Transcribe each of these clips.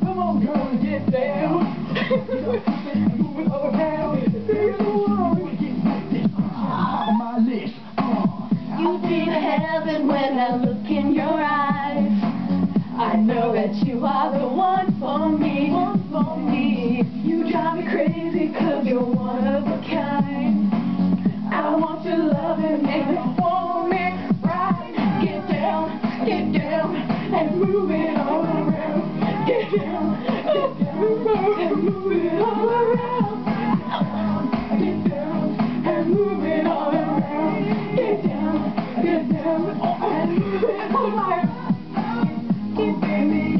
Come on, Feel. My list. You dream of heaven when I look in your eyes. I know that you are the one for me. You drive me crazy cause you're one of a kind. I want your loving and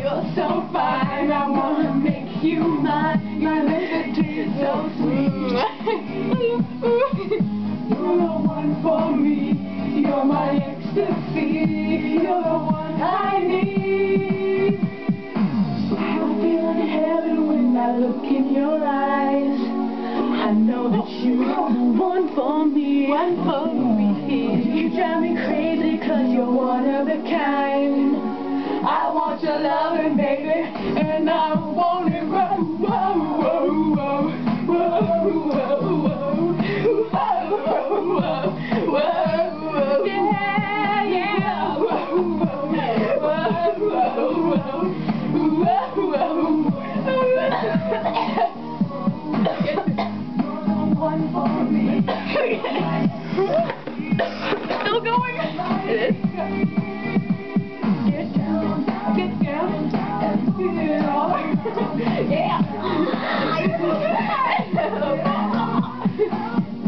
You're so fine. I wanna make you mine. My visit is so sweet. You're the one for me. You're my ecstasy. You're the one I look in your eyes. I know that you are the one for me. One for me. You drive me crazy cause you're one of a kind. I want your loving, baby, and I Still going? It is. Get down, get down, and feel it all. Yeah.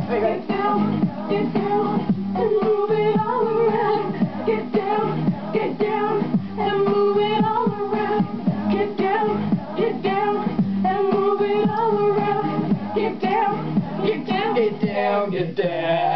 Get down, get down, and move it all around. Get down, get down, and move it all around. Get down, get down, and move it all around. Get down, get down, Get down, get down.